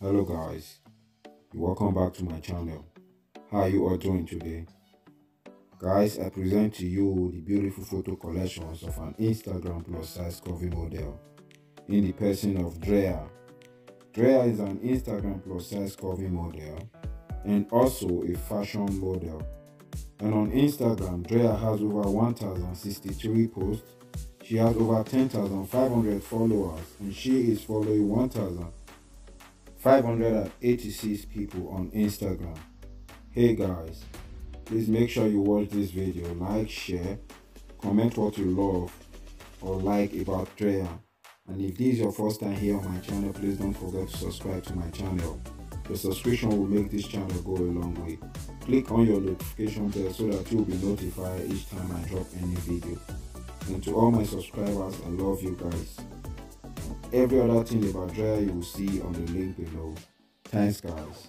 guys, welcome back to my channel. How are you all doing today? Guys, I present to you the beautiful photo collections of an Instagram plus size cover model in the person of Drea. Drea is an Instagram plus size cover model and also a fashion model. And on Instagram, Drea has over 1063 posts. She has over 10,500 followers and she is following 1,586 people on Instagram. Hey guys, please make sure you watch this video, like, share, comment what you love or like about Drea. And if this is your first time here on my channel, please don't forget to subscribe to my channel. The subscription will make this channel go a long way. Click on your notification bell so that you'll be notified each time I drop any video. And to all my subscribers, I love you guys. Every other thing about Drea you will see on the link below. Thanks guys.